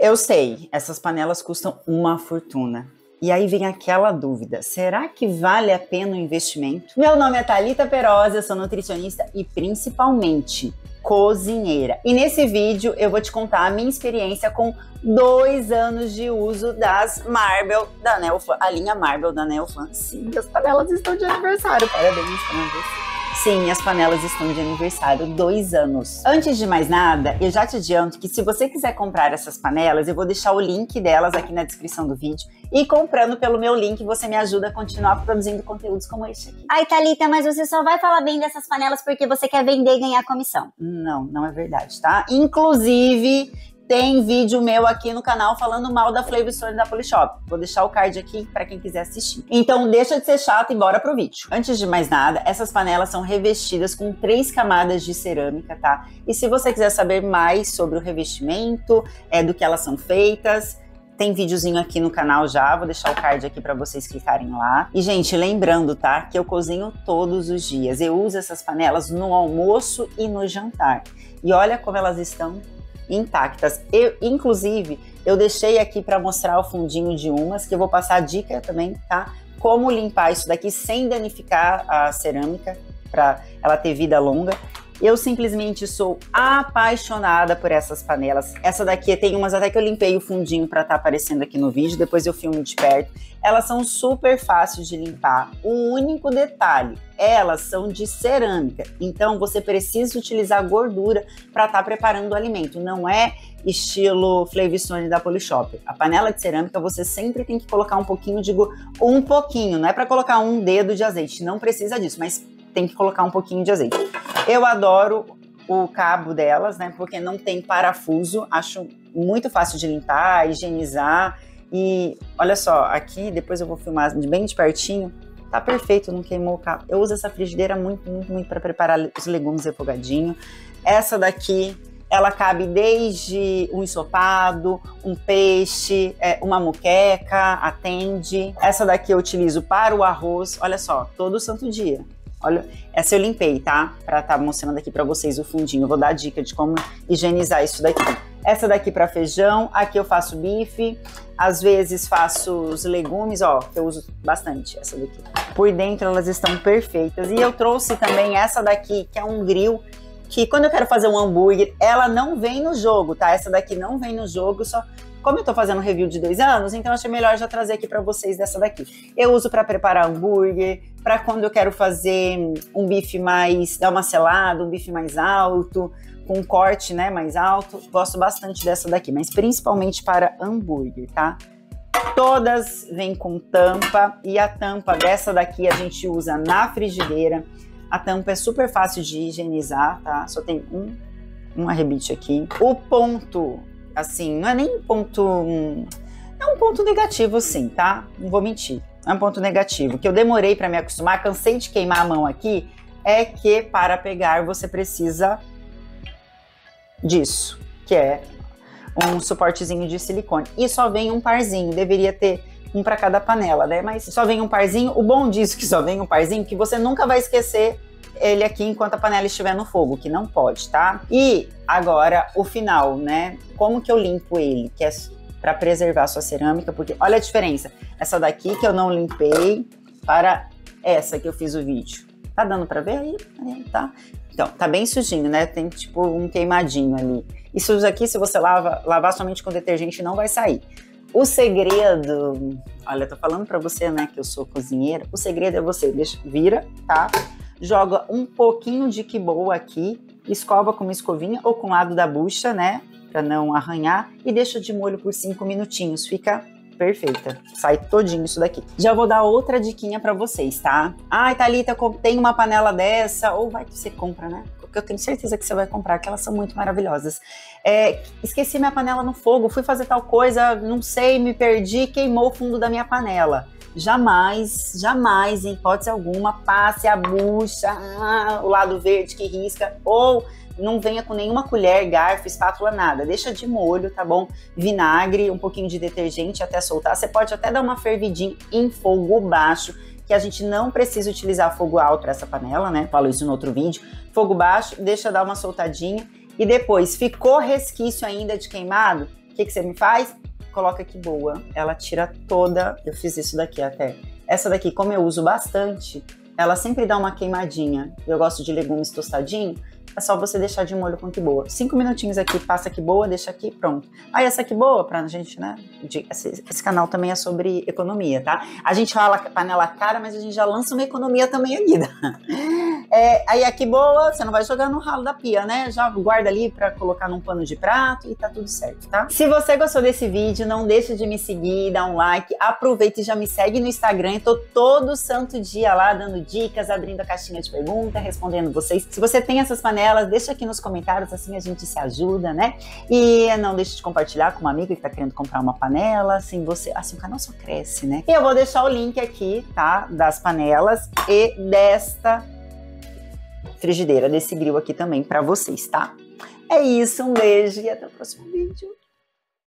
Eu sei, essas panelas custam uma fortuna. E aí vem aquela dúvida: será que vale a pena o investimento? Meu nome é Thalita Perosa, eu sou nutricionista e principalmente cozinheira. E nesse vídeo eu vou te contar a minha experiência com dois anos de uso das Marble da Neofan, a linha Marble da Neofan. Sim, as panelas estão de aniversário. Parabéns para você. Sim, as panelas estão de aniversário, dois anos. Antes de mais nada, eu já te adianto que se você quiser comprar essas panelas, eu vou deixar o link delas aqui na descrição do vídeo. E comprando pelo meu link, você me ajuda a continuar produzindo conteúdos como este aqui. Ai, Thalita, mas você só vai falar bem dessas panelas porque você quer vender e ganhar comissão. Não, não é verdade, tá? Inclusive, tem vídeo meu aqui no canal falando mal da Flavor Store da Polishop. Vou deixar o card aqui para quem quiser assistir. Então deixa de ser chato e bora pro vídeo. Antes de mais nada, essas panelas são revestidas com três camadas de cerâmica, tá? E se você quiser saber mais sobre o revestimento, é do que elas são feitas, tem videozinho aqui no canal já, vou deixar o card aqui para vocês clicarem lá. E, gente, lembrando, tá, que eu cozinho todos os dias. Eu uso essas panelas no almoço e no jantar. E olha como elas estão intactas. Eu, inclusive, eu deixei aqui para mostrar o fundinho de umas, que eu vou passar a dica também, tá? Como limpar isso daqui sem danificar a cerâmica, para ela ter vida longa. Eu simplesmente sou apaixonada por essas panelas. Essa daqui tem umas até que eu limpei o fundinho para estar tá aparecendo aqui no vídeo, depois eu filmo de perto. Elas são super fáceis de limpar. O único detalhe, elas são de cerâmica, então você precisa utilizar gordura para estar tá preparando o alimento. Não é estilo Flavistone da Polishop. A panela de cerâmica você sempre tem que colocar um pouquinho de um pouquinho, não é para colocar um dedo de azeite, não precisa disso, mas tem que colocar um pouquinho de azeite. Eu adoro o cabo delas, né? Porque não tem parafuso, acho muito fácil de limpar, higienizar. E olha só, aqui depois eu vou filmar bem de pertinho. Tá perfeito, não queimou o cabo. Eu uso essa frigideira muito, muito, muito para preparar os legumes refogadinho. Essa daqui, ela cabe desde um ensopado, um peixe, é, uma muqueca, atende. Essa daqui eu utilizo para o arroz. Olha só, todo santo dia. Olha, essa eu limpei, tá? Pra estar tá mostrando aqui pra vocês o fundinho. Vou dar a dica de como higienizar isso daqui. Essa daqui para feijão, aqui eu faço bife, às vezes faço os legumes, ó, que eu uso bastante essa daqui. Por dentro elas estão perfeitas. E eu trouxe também essa daqui, que é um grill, que quando eu quero fazer um hambúrguer, ela não vem no jogo, tá? Essa daqui não vem no jogo, só como eu tô fazendo review de dois anos, então achei melhor já trazer aqui para vocês dessa daqui. Eu uso para preparar hambúrguer, para quando eu quero fazer um bife mais, dar uma selada, um bife mais alto, com um corte, né, mais alto. Gosto bastante dessa daqui, mas principalmente para hambúrguer, tá? Todas vêm com tampa e a tampa dessa daqui a gente usa na frigideira. A tampa é super fácil de higienizar, tá? Só tem um, um arrebite aqui. O ponto Assim, não é nem ponto. É um ponto negativo, sim, tá? Não vou mentir. É um ponto negativo. Que eu demorei para me acostumar, cansei de queimar a mão aqui, é que para pegar você precisa disso, que é um suportezinho de silicone. E só vem um parzinho, deveria ter um para cada panela, né? Mas só vem um parzinho. O bom disso que só vem um parzinho, que você nunca vai esquecer ele aqui enquanto a panela estiver no fogo, que não pode, tá? E agora o final, né? Como que eu limpo ele? Que é para preservar a sua cerâmica, porque olha a diferença. Essa daqui que eu não limpei para essa que eu fiz o vídeo. Tá dando para ver aí? Tá? Então, tá bem sujinho, né? Tem tipo um queimadinho ali. Isso aqui, se você lava, lavar somente com detergente, não vai sair. O segredo, olha, tô falando para você, né, que eu sou cozinheira. O segredo é você deixa, vira, tá? Joga um pouquinho de quiboa aqui, escova com uma escovinha ou com o lado da bucha, né, para não arranhar e deixa de molho por 5 minutinhos, fica perfeita. Sai todinho isso daqui. Já vou dar outra diquinha para vocês, tá? Ai, Thalita, tem uma panela dessa, ou vai que você compra, né? Porque eu tenho certeza que você vai comprar, que elas são muito maravilhosas. É, esqueci minha panela no fogo, fui fazer tal coisa, não sei, me perdi, queimou o fundo da minha panela jamais, jamais, em hipótese alguma, passe a bucha, ah, o lado verde que risca, ou não venha com nenhuma colher, garfo, espátula, nada. Deixa de molho, tá bom? Vinagre, um pouquinho de detergente até soltar. Você pode até dar uma fervidinha em fogo baixo, que a gente não precisa utilizar fogo alto para essa panela, né? Falo isso no outro vídeo. Fogo baixo, deixa dar uma soltadinha. E depois, ficou resquício ainda de queimado? que, que você me faz? Coloca aqui boa. Ela tira toda. Eu fiz isso daqui até. Essa daqui, como eu uso bastante, ela sempre dá uma queimadinha. Eu gosto de legumes tostadinho. É só você deixar de molho com que boa. Cinco minutinhos aqui, passa que boa, deixa aqui, pronto. Aí essa que boa pra gente, né? Esse, esse, canal também é sobre economia, tá? A gente fala panela cara, mas a gente já lança uma economia também aqui, tá? É, aí aqui boa, você não vai jogar no ralo da pia, né? Já guarda ali para colocar num pano de prato e tá tudo certo, tá? Se você gostou desse vídeo, não deixa de me seguir, dá um like, aproveita e já me segue no Instagram. Eu tô todo santo dia lá dando dicas, abrindo a caixinha de pergunta, respondendo vocês. Se você tem essas panelas, deixa aqui nos comentários, assim a gente se ajuda, né? E não deixe de compartilhar com uma amiga que tá querendo comprar uma panela, assim você, assim o canal só cresce, né? E eu vou deixar o link aqui, tá? Das panelas e desta frigideira desse grill aqui também para vocês, tá? É isso, um beijo e até o próximo vídeo.